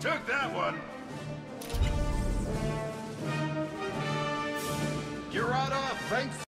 Took that one. You're thanks.